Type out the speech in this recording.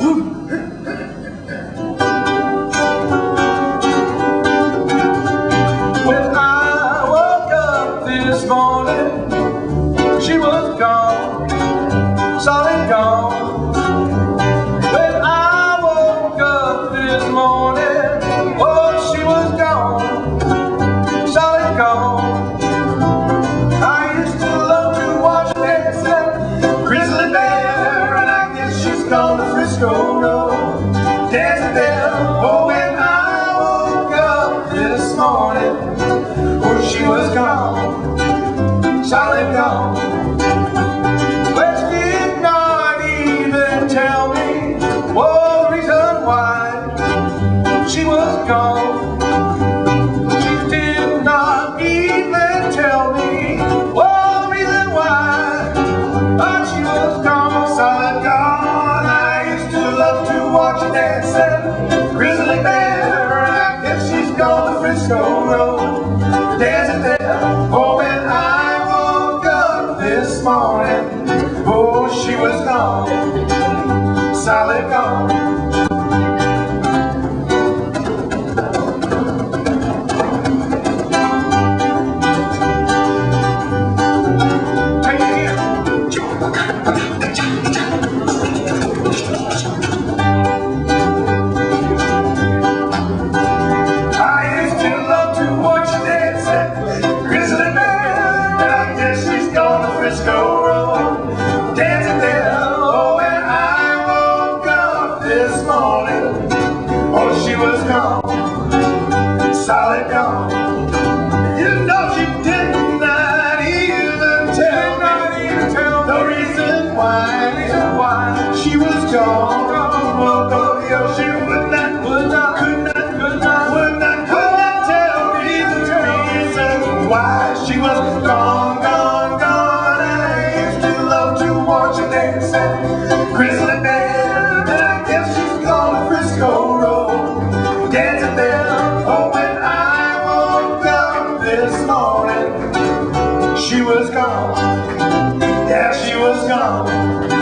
When Frisco Road, there. Oh, when I woke up this morning, oh, she was gone, solid gone. She did not even tell me, the reason why she was gone. To watch her dancing, Grizzly Bear. I guess she's gone to Frisco Road, dancing there. Oh, when I woke up this morning, oh, she was gone, solid gone. Road, dancing there. Oh, when I woke up this morning, oh, she was gone, solid gone. You know she did not even tell, not even tell the reason why, reason why she was gone. Oh, she would not, would not, could not, could not, would not, could not tell me the reason why she was gone, gone. Grizzly I guess Frisco Road, dancing. Oh, when I woke up this morning, she was gone. Yeah, she was gone.